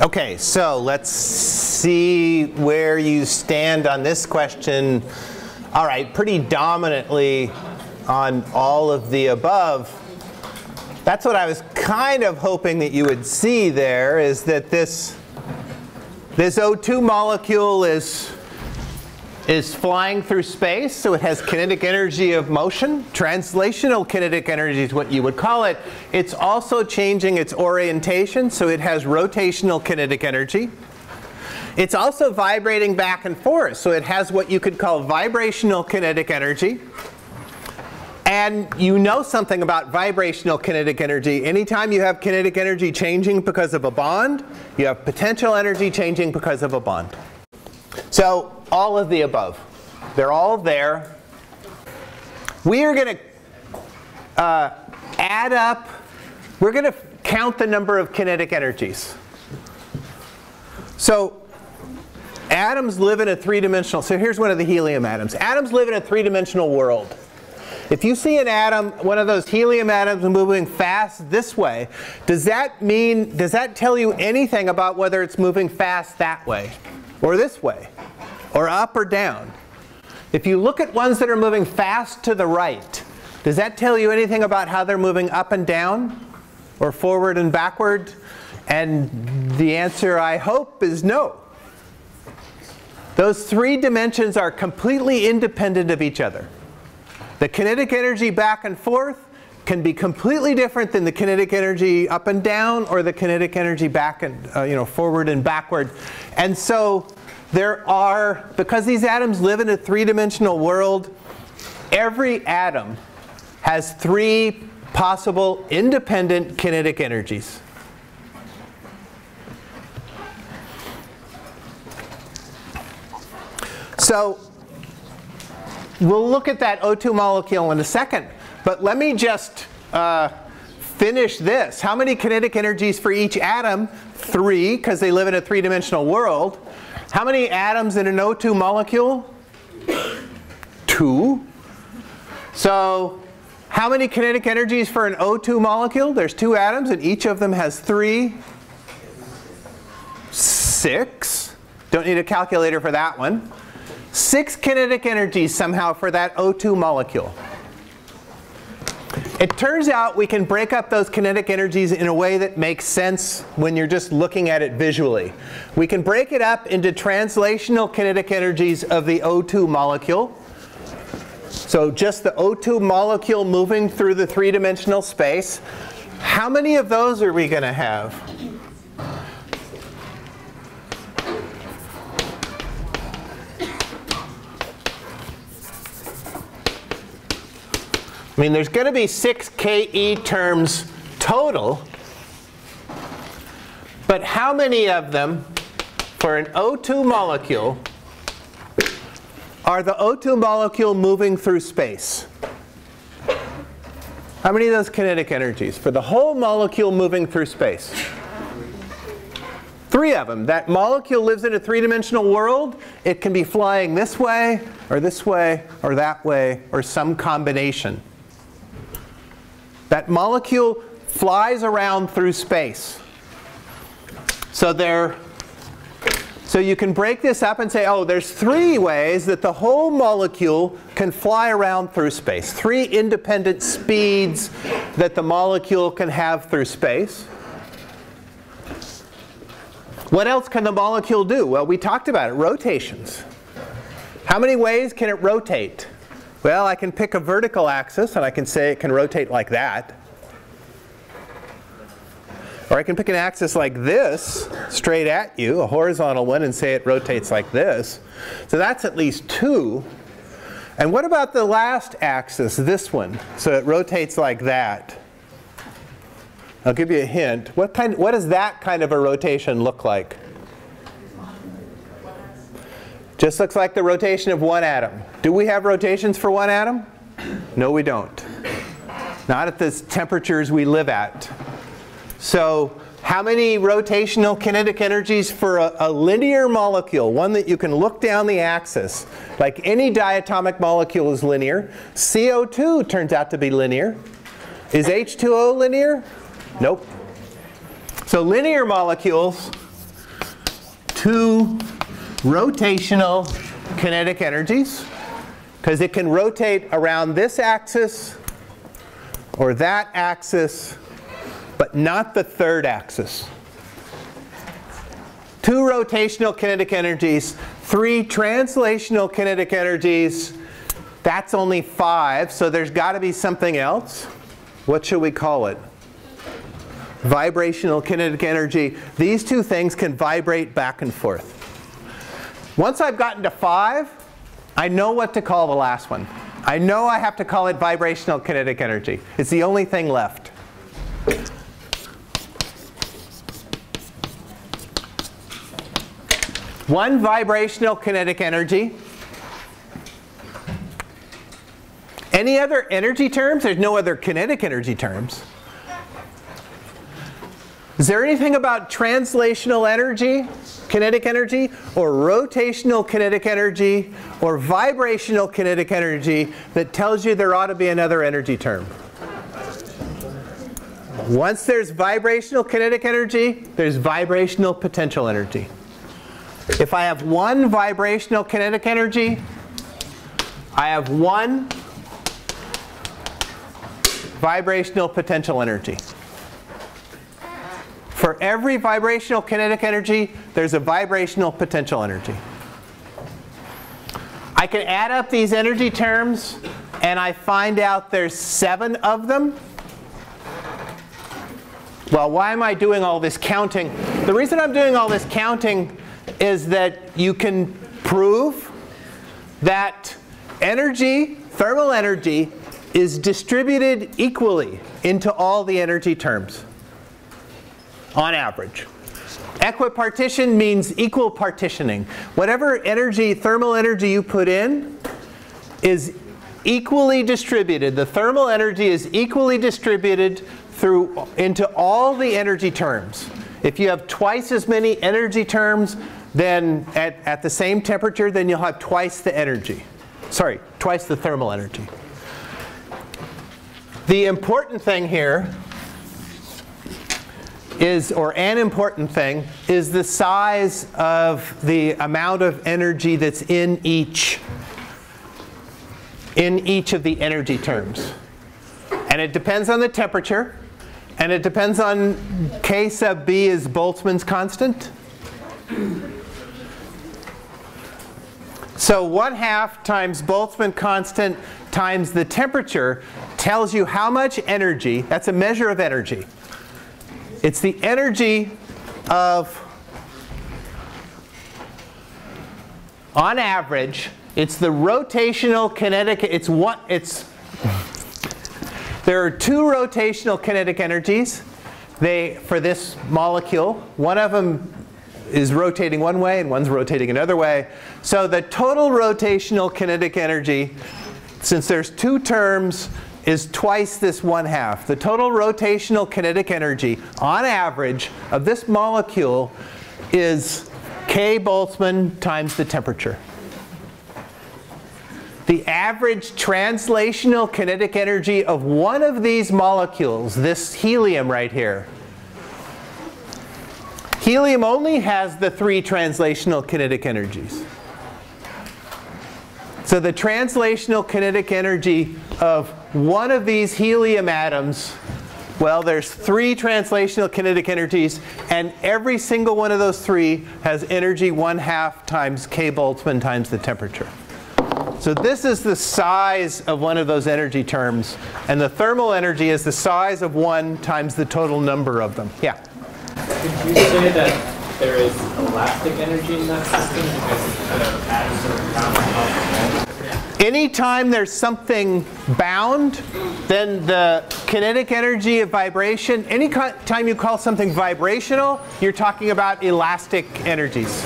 Okay, so let's see where you stand on this question. All right, pretty dominantly on all of the above. That's what I was kind of hoping that you would see there is that this, this O2 molecule is is flying through space, so it has kinetic energy of motion. Translational kinetic energy is what you would call it. It's also changing its orientation, so it has rotational kinetic energy. It's also vibrating back and forth, so it has what you could call vibrational kinetic energy. And you know something about vibrational kinetic energy. Anytime you have kinetic energy changing because of a bond, you have potential energy changing because of a bond. So all of the above. They're all there. We are going to uh, add up, we're going to count the number of kinetic energies. So atoms live in a three-dimensional, so here's one of the helium atoms. Atoms live in a three-dimensional world. If you see an atom, one of those helium atoms moving fast this way, does that mean, does that tell you anything about whether it's moving fast that way or this way? Or up or down. If you look at ones that are moving fast to the right, does that tell you anything about how they're moving up and down or forward and backward? And the answer, I hope, is no. Those three dimensions are completely independent of each other. The kinetic energy back and forth can be completely different than the kinetic energy up and down or the kinetic energy back and uh, you know forward and backward. And so there are, because these atoms live in a three-dimensional world, every atom has three possible independent kinetic energies. So we'll look at that O2 molecule in a second. But let me just uh, finish this. How many kinetic energies for each atom? Three, because they live in a three-dimensional world. How many atoms in an O2 molecule? Two. So how many kinetic energies for an O2 molecule? There's two atoms and each of them has three. Six. Don't need a calculator for that one. Six kinetic energies somehow for that O2 molecule. It turns out we can break up those kinetic energies in a way that makes sense when you're just looking at it visually. We can break it up into translational kinetic energies of the O2 molecule. So just the O2 molecule moving through the three-dimensional space. How many of those are we going to have? I mean, there's going to be 6 Ke terms total. But how many of them for an O2 molecule are the O2 molecule moving through space? How many of those kinetic energies for the whole molecule moving through space? Three of them. That molecule lives in a three-dimensional world. It can be flying this way, or this way, or that way, or some combination. That molecule flies around through space. So there, so you can break this up and say, oh, there's three ways that the whole molecule can fly around through space. Three independent speeds that the molecule can have through space. What else can the molecule do? Well, we talked about it, rotations. How many ways can it rotate? Well, I can pick a vertical axis and I can say it can rotate like that. Or I can pick an axis like this, straight at you, a horizontal one, and say it rotates like this. So that's at least two. And what about the last axis, this one? So it rotates like that. I'll give you a hint. What, kind, what does that kind of a rotation look like? Just looks like the rotation of one atom. Do we have rotations for one atom? No, we don't. Not at the temperatures we live at. So how many rotational kinetic energies for a, a, linear molecule, one that you can look down the axis, like any diatomic molecule is linear. CO2 turns out to be linear. Is H2O linear? Nope. So linear molecules two rotational kinetic energies because it can rotate around this axis or that axis, but not the third axis. Two rotational kinetic energies, three translational kinetic energies. That's only five, so there's got to be something else. What should we call it? Vibrational kinetic energy. These two things can vibrate back and forth. Once I've gotten to five, I know what to call the last one. I know I have to call it vibrational kinetic energy. It's the only thing left. One vibrational kinetic energy. Any other energy terms? There's no other kinetic energy terms. Is there anything about translational energy, kinetic energy, or rotational kinetic energy, or vibrational kinetic energy that tells you there ought to be another energy term? Once there's vibrational kinetic energy, there's vibrational potential energy. If I have one vibrational kinetic energy, I have one vibrational potential energy. For every vibrational kinetic energy, there's a vibrational potential energy. I can add up these energy terms and I find out there's seven of them. Well, why am I doing all this counting? The reason I'm doing all this counting is that you can prove that energy, thermal energy, is distributed equally into all the energy terms on average. Equipartition means equal partitioning. Whatever energy, thermal energy you put in is equally distributed. The thermal energy is equally distributed through into all the energy terms. If you have twice as many energy terms then at, at the same temperature, then you'll have twice the energy. Sorry, twice the thermal energy. The important thing here is, or an important thing, is the size of the amount of energy that's in each, in each of the energy terms. And it depends on the temperature, and it depends on K sub B is Boltzmann's constant. So 1 half times Boltzmann constant times the temperature tells you how much energy, that's a measure of energy, it's the energy of, on average, it's the rotational kinetic, it's what, it's, there are two rotational kinetic energies. They, for this molecule, one of them is rotating one way and one's rotating another way. So the total rotational kinetic energy, since there's two terms, is twice this one half. The total rotational kinetic energy, on average, of this molecule is K Boltzmann times the temperature. The average translational kinetic energy of one of these molecules, this helium right here, helium only has the three translational kinetic energies. So the translational kinetic energy of one of these helium atoms, well, there's three translational kinetic energies, and every single one of those three has energy 1 half times K Boltzmann times the temperature. So this is the size of one of those energy terms, and the thermal energy is the size of 1 times the total number of them. Yeah? Could you say that there is elastic energy in that system because the atoms are bound Anytime there's something bound, then the kinetic energy of vibration, any time you call something vibrational, you're talking about elastic energies.